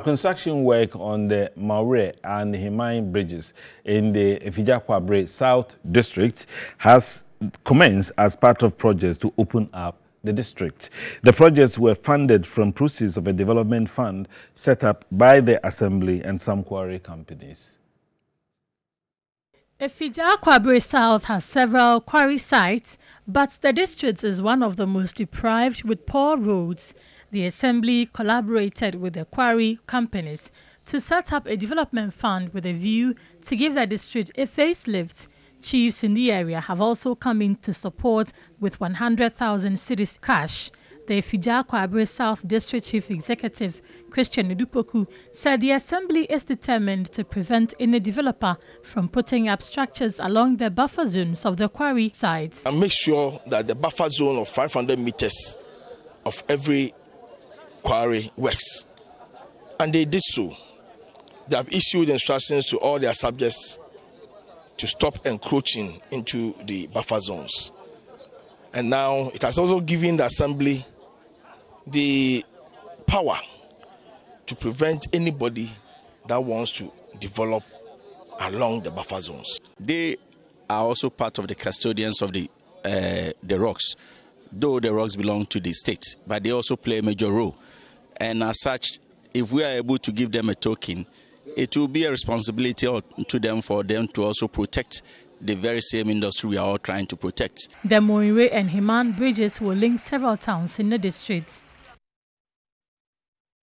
Construction work on the Maure and Himai bridges in the Afigya South District has commenced as part of projects to open up the district. The projects were funded from proceeds of a development fund set up by the Assembly and some quarry companies. Afigya South has several quarry sites, but the district is one of the most deprived with poor roads. The Assembly collaborated with the quarry companies to set up a development fund with a view to give the district a facelift Chiefs in the area have also come in to support with 100,000 cedis cash. The Afigya Kwabre South District Chief Executive Christian Idupoku said the assembly is determined to prevent any developer from putting up structures along the buffer zones of the quarry sites. And make sure that the buffer zone of 500 meters of every quarry works. And they did so. They have issued instructions to all their subjects to stop encroaching into the buffer zones. And now it has also given the Assembly the power to prevent anybody that wants to develop along the buffer zones. They are also part of the custodians of the uh, the rocks, though the rocks belong to the state, but they also play a major role. And as such, if we are able to give them a token, it will be a responsibility to them for them to also protect the very same industry we are all trying to protect. The Moire and Himan bridges will link several towns in the district.